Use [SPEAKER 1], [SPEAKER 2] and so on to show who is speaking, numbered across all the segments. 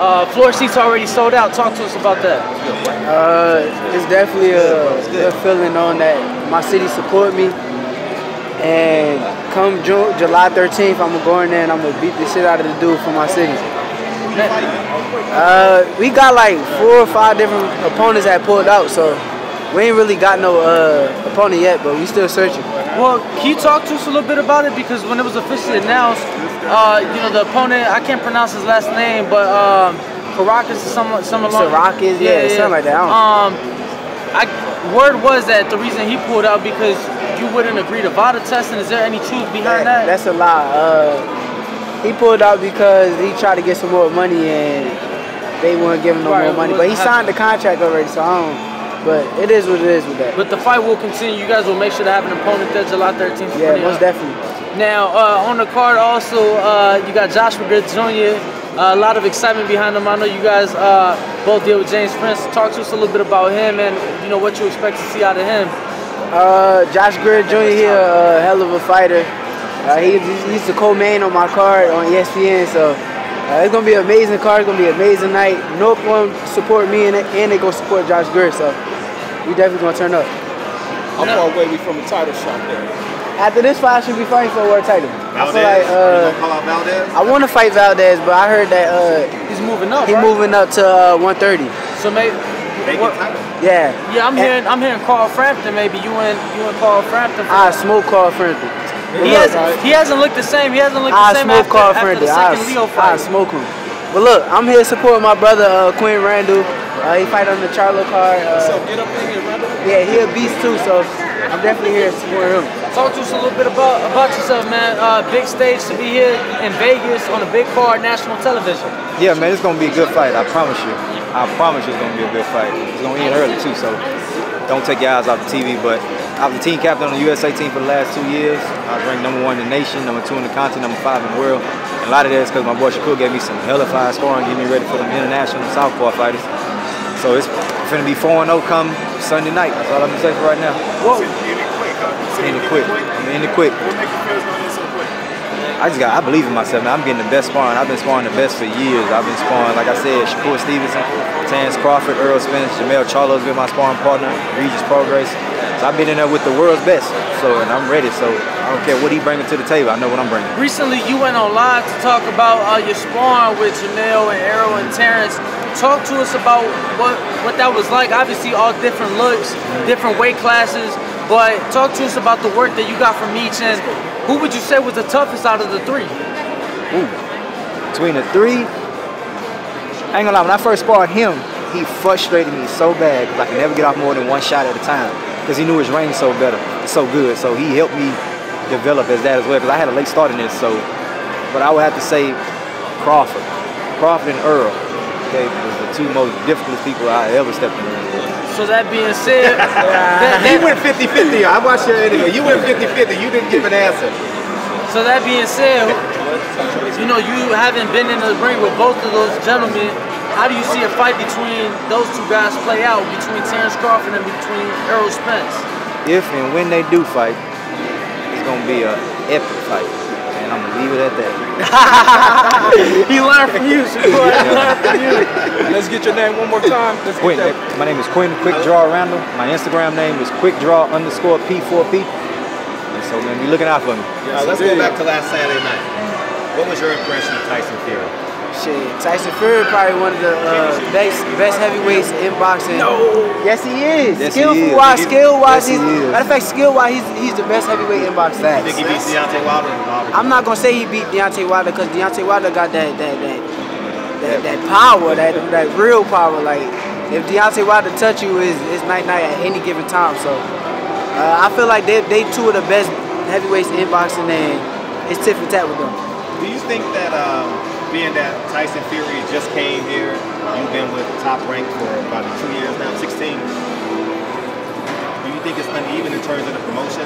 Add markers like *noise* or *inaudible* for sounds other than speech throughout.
[SPEAKER 1] Uh, floor seats already sold out. Talk to us about that.
[SPEAKER 2] Uh, it's definitely a good feeling on that my city support me. And come July 13th, I'm gonna go in there and I'm gonna beat the shit out of the dude for my city. Uh, we got like four or five different opponents that pulled out, so we ain't really got no uh, opponent yet, but we still searching.
[SPEAKER 1] Well, can you talk to us a little bit about it? Because when it was officially announced, uh, you know, the opponent, I can't pronounce his last name, but um, Caracas or something, something along.
[SPEAKER 2] Sarakis, yeah, something like that. I don't-
[SPEAKER 1] Um, I, word was that the reason he pulled out because you wouldn't agree to VADA testing. Is there any truth behind that?
[SPEAKER 2] That's a lie. Uh, he pulled out because he tried to get some more money and they wouldn't give him no
[SPEAKER 1] Right,
[SPEAKER 2] more money. But he signed the contract already, so I don't. But it is what it is with that.
[SPEAKER 1] But the fight will continue. You guys will make sure to have an opponent there July 13th.
[SPEAKER 2] Yeah, most
[SPEAKER 1] up.
[SPEAKER 2] definitely.
[SPEAKER 1] Now, uh, on the card also, uh, you got Joshua Greer Jr. Uh, a lot of excitement behind him. I know you guys uh, both deal with James Prince. Talk to us a little bit about him and you know what you expect to see out of him.
[SPEAKER 2] Uh, Josh Greer Jr. here, a hell of a fighter. Uh, he, he's the co-main on my card on ESPN, so uh, it's gonna be an amazing card. It's gonna be an amazing night. North gonna support me and, and they gonna support Josh Greer, so we definitely gonna turn up.
[SPEAKER 3] How far away we from the title shot there?
[SPEAKER 2] After this fight, I should be fighting for a world title. I feel like
[SPEAKER 4] you
[SPEAKER 2] uh,
[SPEAKER 4] gonna call out Valdez?
[SPEAKER 2] I want to fight Valdez, but I heard that uh,
[SPEAKER 1] He's moving up.
[SPEAKER 2] he
[SPEAKER 1] right?
[SPEAKER 2] moving up to uh, 130.
[SPEAKER 1] So maybe. What-
[SPEAKER 2] Yeah.
[SPEAKER 1] yeah, I'm
[SPEAKER 2] And
[SPEAKER 1] hearing. I'm hearing Carl Frampton. Maybe you and you and Carl Frampton.
[SPEAKER 2] I
[SPEAKER 1] that.
[SPEAKER 2] smoke Carl Frampton.
[SPEAKER 1] He hasn't. He hasn't looked the same. He hasn't looked the
[SPEAKER 2] I
[SPEAKER 1] same
[SPEAKER 2] smoke
[SPEAKER 1] after,
[SPEAKER 2] Carl
[SPEAKER 1] after the
[SPEAKER 2] Frampton. I,
[SPEAKER 1] second Leo
[SPEAKER 2] I smoke him. But look, I'm here supporting my brother uh, Quinn Randall. Uh, he fight on the Charlo card.
[SPEAKER 3] So
[SPEAKER 2] Uh,
[SPEAKER 3] get up in here, Randall.
[SPEAKER 2] yeah, he a beast too, so I'm definitely here supporting him.
[SPEAKER 1] Talk to us a little bit about about yourself, man. Uh, big stage to be here in Vegas on a big card, national television.
[SPEAKER 5] Yeah, man, it's gonna be a good fight. I promise you. I promise you it's gonna be a good fight. It's gonna end early too, so don't take your eyes off the TV. But I was the team captain on the USA team for the last two years. I was ranked number one in the nation, number two in the continent, number five in the world. And a lot of that is because my boy Shakur gave me some hella fire scoring, getting me ready for them international southpaw fighters. So it's gonna be 4 0 come Sunday night. That's all I'm gonna say for right now.
[SPEAKER 1] Whoa.
[SPEAKER 5] End it quick. End it quick. I just got, I believe in myself, man. I'm getting the best sparring. I've been sparring the best for years. I've been sparring, like I said, Shakur Stevenson, Terrence Crawford, Errol Spence, Jermall Charlo's been my sparring partner, Regis Prograis. So I've been in there with the world's best. So, and I'm ready. So I don't care what he bringing to the table. I know what I'm bringing.
[SPEAKER 1] Recently, you went online to talk about uh, your sparring with Jermall and Errol and Terrence. Talk to us about what what that was like. Obviously, all different looks, different weight classes. But talk to us about the work that you got from each, and who would you say was the toughest out of the three?
[SPEAKER 5] Ooh. Between the three, I ain't gonna lie, when I first sparred him, he frustrated me so bad because I could never get off more than one shot at a time because he knew his range so better, so good. So he helped me develop as that as well because I had a late start in this. So, but I would have to say Crawford, Crawford and Errol, was the two most difficult people I ever stepped in the ring with.
[SPEAKER 1] So that being said, *laughs* that,
[SPEAKER 4] You
[SPEAKER 1] that-
[SPEAKER 4] went 50-50. I watched your interview. You went 50-50. You didn't give an answer.
[SPEAKER 1] so that being said, you know you haven't been in the ring with both of those gentlemen. How do you see a fight between those two guys play out between Terrence Crawford and between Errol Spence?
[SPEAKER 5] If and when they do fight, it's gonna be an epic fight, and I'm gonna leave it at that. *laughs*
[SPEAKER 1] he learned from you, *laughs* Shakur. He learned from you.
[SPEAKER 3] Let's get your name one more time. Let's get
[SPEAKER 5] Quinn,
[SPEAKER 3] that.
[SPEAKER 5] my name is Quinn Quick Draw Randall. My Instagram name is Quick Draw underscore P4P. And so man, be looking out for me.
[SPEAKER 4] All right, let's go back to last Saturday night. What was your impression of Tyson Fury?
[SPEAKER 2] Shit, Tyson Fury probably one of the uh, best best heavyweights in boxing. No. Yes, he is.
[SPEAKER 5] Yes, he
[SPEAKER 2] Skillful
[SPEAKER 5] is.
[SPEAKER 2] wise,
[SPEAKER 5] He-
[SPEAKER 2] skill wise,
[SPEAKER 5] yes, he
[SPEAKER 2] he's
[SPEAKER 5] is.
[SPEAKER 2] matter of fact, skill wise, he's he's the best heavyweight in boxing.
[SPEAKER 4] I think he beat Deontay Wilder. Wilder.
[SPEAKER 2] I'm not gonna say he beat Deontay Wilder because Deontay Wilder got that that that that, that power, that that real power. Like if Deontay Wilder touch you, is is night night at any given time. So uh, I feel like they they two of the best heavyweights in boxing, and it's tit for tat with them.
[SPEAKER 4] Do you think that um, being that Tyson Fury just came here, you've been with Top Rank for about two years now, 16? Do you think it's uneven in terms of the promotion?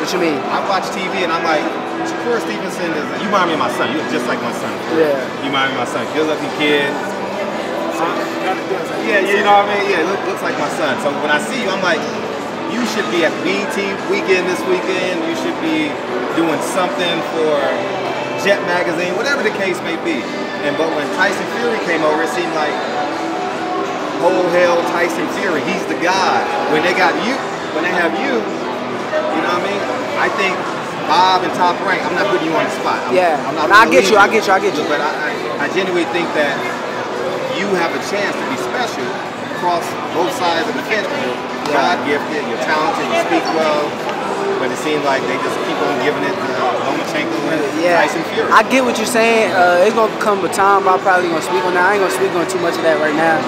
[SPEAKER 2] What you mean?
[SPEAKER 4] I watch TV and I'm like, Shakur Stevenson is, you remind me of my son. You're just like my son.
[SPEAKER 2] Yeah.
[SPEAKER 4] You remind me of my son. Good looking kid. Yeah, you know what I mean? Yeah, look, looks like my son. So when I see you, I'm like, you should be at BET weekend this weekend. You should be doing something for Jet Magazine, whatever the case may be. And but when Tyson Fury came over, it seemed like whole hell Tyson Fury. He's the guy. When they got you, when they have you, you know what I mean? I think Bob and Top Rank. I'm not putting you on the spot. I'm,
[SPEAKER 2] Yeah.
[SPEAKER 4] I'm not
[SPEAKER 2] No, I get you, I get you, I get you.
[SPEAKER 4] But I, I, I genuinely think that you have a chance to be special across both sides of the fence. You're God gifted, you're talented, you speak well. But it seems like they just keep on giving it to Lomachenko and
[SPEAKER 2] Yeah,
[SPEAKER 4] Tyson Fury.
[SPEAKER 2] I get what you're saying. Uh, it's gonna come a time I'm probably gonna speak on that. I ain't gonna speak on too much of that right now,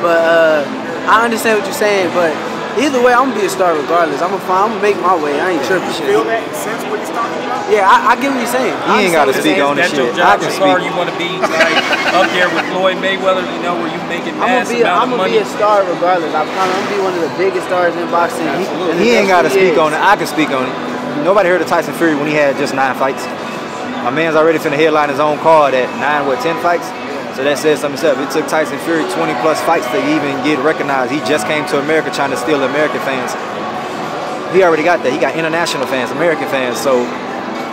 [SPEAKER 2] but uh, I understand what you're saying. But either way, I'm gonna be a star regardless. I'm gonna find, I'm gonna make my way. I ain't tripping shit.
[SPEAKER 6] Feel that sense what he's talking about?
[SPEAKER 2] Yeah, I, I get what you're saying.
[SPEAKER 5] He ain't got to
[SPEAKER 2] to
[SPEAKER 5] speak on this
[SPEAKER 7] That's your
[SPEAKER 5] shit. I
[SPEAKER 7] job,
[SPEAKER 5] can
[SPEAKER 7] Shakur.
[SPEAKER 5] speak.
[SPEAKER 7] You want to be like up there with Floyd Mayweather, you know, where you making
[SPEAKER 2] I'm gonna
[SPEAKER 7] mass
[SPEAKER 2] be, a, I'm gonna be a star regardless. I promise. I'm gonna be one of the biggest stars in boxing. in the
[SPEAKER 5] He ain't got to speak
[SPEAKER 2] years.
[SPEAKER 5] on it. I can speak on it. Nobody heard of Tyson Fury when he had just nine fights. My man's already finna headline his own card at nine, what, ten fights? So that says something itself. It took Tyson Fury 20 plus fights to even get recognized. He just came to America trying to steal American fans. He already got that. He got international fans, American fans. So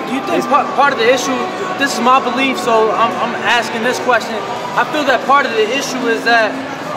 [SPEAKER 1] Do you think part, part of the issue, this is my belief, so I'm, I'm asking this question. I feel that part of the issue is that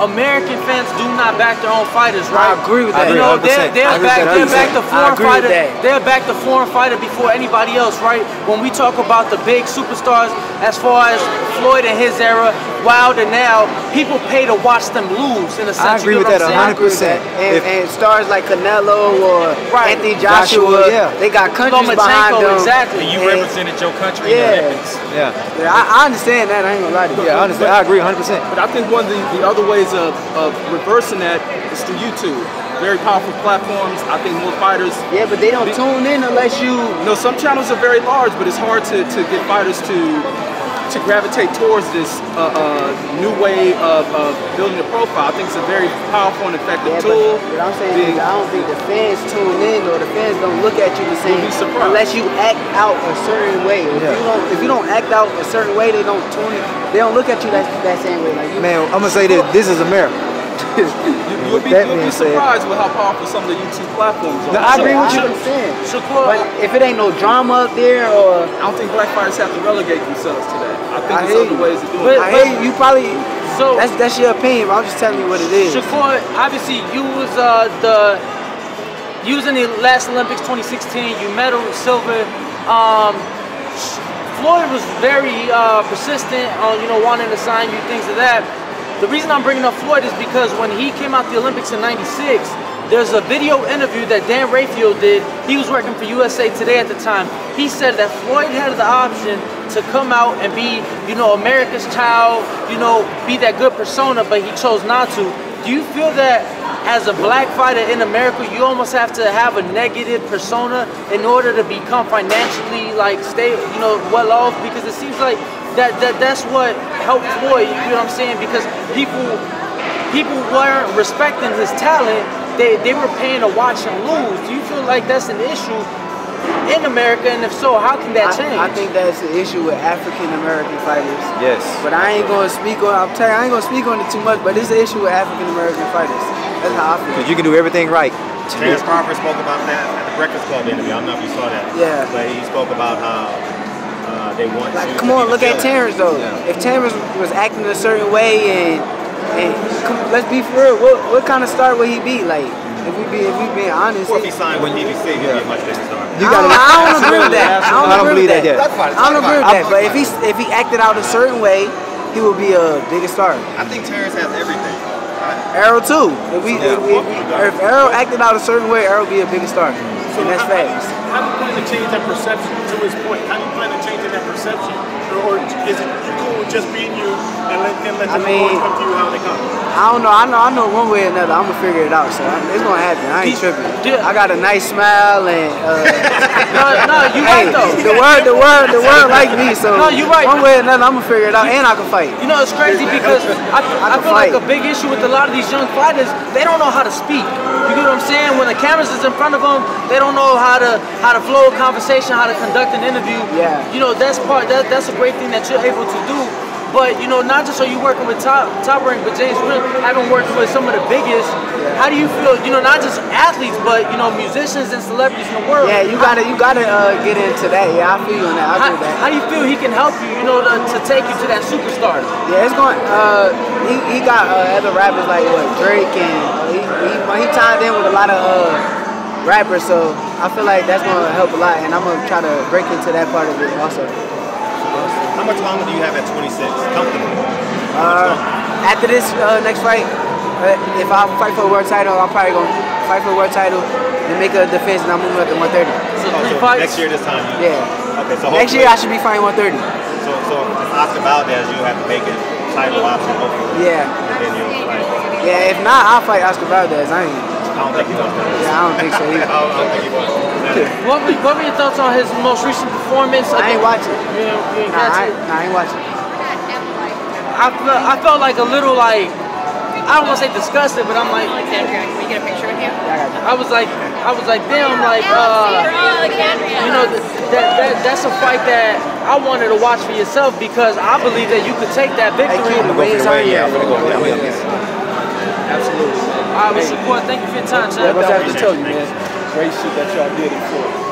[SPEAKER 1] American fans do not back their own fighters, right?
[SPEAKER 2] I agree with that.
[SPEAKER 1] You know, they're,
[SPEAKER 5] 100%.
[SPEAKER 1] they're, back, they're back the foreign fighter. They're back the foreign fighter before anybody else, right? When we talk about the big superstars, as far as Floyd and his era, Wilder now, people pay to watch them lose. In a sense,
[SPEAKER 5] I agree
[SPEAKER 1] you
[SPEAKER 5] with that
[SPEAKER 1] what
[SPEAKER 5] 100%.
[SPEAKER 2] I agree with that. And,
[SPEAKER 5] If-
[SPEAKER 2] and stars like Canelo or
[SPEAKER 1] Right.
[SPEAKER 2] Anthony
[SPEAKER 5] Joshua,
[SPEAKER 2] Joshua,
[SPEAKER 5] yeah.
[SPEAKER 2] they got countries behind
[SPEAKER 1] Lomachenko,
[SPEAKER 2] them.
[SPEAKER 1] exactly.
[SPEAKER 7] And you
[SPEAKER 2] And-
[SPEAKER 7] represented your country in
[SPEAKER 2] Yeah.
[SPEAKER 7] the Olympics.
[SPEAKER 5] yeah,
[SPEAKER 2] Yeah, I, I understand that. I ain't gonna lie to you.
[SPEAKER 5] yeah, I understand. I agree 100. percent
[SPEAKER 3] But I think one of the, the other ways of, of reversing that is through YouTube. Very powerful platforms. I think more fighters.
[SPEAKER 2] Yeah, but they don't tune in unless you.
[SPEAKER 3] You know, some channels are very large, but it's hard to, to get fighters to to gravitate towards this uh, uh, new way of, of building a profile. I think it's a very powerful and effective
[SPEAKER 2] Yeah,
[SPEAKER 3] tool.
[SPEAKER 2] but what I'm saying
[SPEAKER 3] Being-
[SPEAKER 2] is, I don't think the fans tune in or the fans don't look at you the same unless you act out a certain way. If
[SPEAKER 5] Yeah.
[SPEAKER 2] you don't, if you don't act out a certain way, they don't tune in. They don't look at you that, that same way. Like you,
[SPEAKER 5] Man, I'm gonna say this. This is America. *laughs*
[SPEAKER 3] you, you'll be,
[SPEAKER 5] that
[SPEAKER 3] you'll be
[SPEAKER 5] being said-
[SPEAKER 3] surprised with how powerful some of the YouTube platforms are.
[SPEAKER 5] No, I agree with you.
[SPEAKER 1] Shakur,
[SPEAKER 2] But if it ain't no drama up there or
[SPEAKER 3] I don't think black fighters have to relegate themselves to that. I think
[SPEAKER 2] I
[SPEAKER 3] there's other
[SPEAKER 2] you.
[SPEAKER 3] ways of doing
[SPEAKER 1] But-
[SPEAKER 3] it.
[SPEAKER 2] I hear you, you probably
[SPEAKER 1] so
[SPEAKER 2] that's that's your opinion. But I'm just telling you what it is.
[SPEAKER 1] Shakur, obviously you was uh, the you was in the last Olympics 2016. You medal silver. Um, Floyd was very uh, persistent on you know wanting to sign you things of that. The reason I'm bringing up Floyd is because when he came out the Olympics in '96, there's a video interview that Dan Rayfield did. He was working for USA Today at the time. He said that Floyd had the option to come out and be, you know, America's child, you know, be that good persona, but he chose not to. Do you feel that as a black fighter in America, you almost have to have a negative persona in order to become financially like stay, you know, well off? Because it seems like that, that that's what helped Floyd. You know what I'm saying? Because people people weren't respecting his talent. They they were paying to watch him lose. Do you feel like that's an issue in America? And if so, how can that change?
[SPEAKER 2] I, I think that's the issue with African American fighters.
[SPEAKER 5] Yes.
[SPEAKER 2] But I ain't gonna speak on. I'm telling you, I ain't gonna speak on it too much. But it's the issue with African American fighters. That's how I feel.
[SPEAKER 5] Because you can do everything right.
[SPEAKER 4] Terrence Crawford spoke about that at the Breakfast Club interview. I don't know if you saw that.
[SPEAKER 2] Yeah.
[SPEAKER 4] But he spoke about how uh, they want
[SPEAKER 2] Like,
[SPEAKER 4] you
[SPEAKER 2] come on, look at
[SPEAKER 4] the.
[SPEAKER 2] Terrence though.
[SPEAKER 5] Yeah.
[SPEAKER 2] If Terrence was acting a certain way and and come, let's be for real, what what kind of star would he be? Like, if we be if we being honest,
[SPEAKER 4] Or if he signed with PBC, he'd be a much bigger star.
[SPEAKER 5] You
[SPEAKER 2] I don't,
[SPEAKER 5] gotta.
[SPEAKER 2] I don't agree with that. I don't,
[SPEAKER 5] I don't
[SPEAKER 2] agree
[SPEAKER 5] believe
[SPEAKER 2] with
[SPEAKER 5] that yet.
[SPEAKER 4] That's fine.
[SPEAKER 2] I don't agree with
[SPEAKER 4] Talk
[SPEAKER 2] that. But
[SPEAKER 4] it.
[SPEAKER 2] if he if he acted out a certain way, he would be a bigger star.
[SPEAKER 4] I think Terrence has everything.
[SPEAKER 2] Errol too. If we
[SPEAKER 5] Yeah.
[SPEAKER 2] if, if, if Errol acted out a certain way, Errol would be a bigger star. And that's
[SPEAKER 6] how, how do you-
[SPEAKER 2] facts.
[SPEAKER 6] How do you plan to change that perception? To his point, how do you plan to change that perception, or, or is it cool with just being you and let and let
[SPEAKER 2] I
[SPEAKER 6] the
[SPEAKER 2] mean-
[SPEAKER 6] come to you how they come?
[SPEAKER 2] I don't know. I know. I know one way or another. I'm gonna figure it out. So I, it's gonna happen. I ain't tripping.
[SPEAKER 1] Yeah.
[SPEAKER 2] I got a nice smile and. Uh, *laughs*
[SPEAKER 1] no, no, you
[SPEAKER 2] hey,
[SPEAKER 1] right though.
[SPEAKER 2] the word, the word, the word like me. So
[SPEAKER 1] No, you right.
[SPEAKER 2] One way or another, I'm gonna figure it out, and I can fight.
[SPEAKER 1] You know, it's crazy because I, I
[SPEAKER 2] can
[SPEAKER 1] feel like a big issue with a lot of these young fighters, they don't know how to speak. You get what I'm saying? When the cameras is in front of them, they don't know how to how to flow a conversation, how to conduct an interview.
[SPEAKER 2] Yeah.
[SPEAKER 1] You know, that's part that that's a great thing that you're able to do. But you know, not just are you working with top top rank, but James Will having worked with some of the biggest. How do you feel? You know, not just athletes, but you know, musicians and celebrities in the world.
[SPEAKER 2] Yeah, you gotta you gotta uh, get into that. Yeah, I feel you on that. I
[SPEAKER 1] How,
[SPEAKER 2] feel that.
[SPEAKER 1] how do you feel he can help you? You know, to, to take you to that superstar.
[SPEAKER 2] Yeah, it's going. Uh, he, he got uh, other rappers like what Drake and uh, he, he he tied in with a lot of uh, rappers, so I feel like that's gonna help a lot, and I'm gonna try to break into that part of it also.
[SPEAKER 4] How much longer do you have at 26? Comfortable.
[SPEAKER 2] Uh, after this uh, next fight, uh, if I fight for a world title, I'm probably gonna fight for a world title and make a defense, and I'm moving up to 130.
[SPEAKER 1] So
[SPEAKER 4] Oh,
[SPEAKER 1] three
[SPEAKER 4] so
[SPEAKER 1] fights.
[SPEAKER 4] next year this time. You,
[SPEAKER 2] Yeah.
[SPEAKER 4] Okay, so
[SPEAKER 2] Next year I should be fighting 130.
[SPEAKER 4] So, so if Oscar Valdez, you have to make it title option, hopefully.
[SPEAKER 2] Yeah.
[SPEAKER 4] And then you'll fight.
[SPEAKER 2] Yeah. If not, I'll fight Oscar Valdez. I ain't.
[SPEAKER 4] I don't think he wants to.
[SPEAKER 2] Yeah, I don't think so
[SPEAKER 4] I
[SPEAKER 2] either.
[SPEAKER 4] don't, I don't think he wants to.
[SPEAKER 1] What were, what were your thoughts on his most recent performance?
[SPEAKER 2] I ain't watching.
[SPEAKER 1] You, you ain't
[SPEAKER 2] Nah, I,
[SPEAKER 1] it?
[SPEAKER 2] nah, I ain't watching.
[SPEAKER 1] I felt, I felt like a little like I don't want to say disgusted, but I'm like
[SPEAKER 8] Alexandria, can we get a picture with you?
[SPEAKER 1] I was like I was like damn like uh you know th- that, that that's a fight that I wanted to watch for yourself because I believe that you could take that
[SPEAKER 2] Hey,
[SPEAKER 1] victory.
[SPEAKER 2] kid, the
[SPEAKER 4] Go for
[SPEAKER 2] way
[SPEAKER 4] the way, yeah, I'm gonna go.
[SPEAKER 2] yeah.
[SPEAKER 4] Yeah, I'm.
[SPEAKER 3] Absolutely.
[SPEAKER 1] All right, Shakur, thank you for your time, Chad.
[SPEAKER 3] what's I have to tell you, man? Great shit that y'all did in Florida.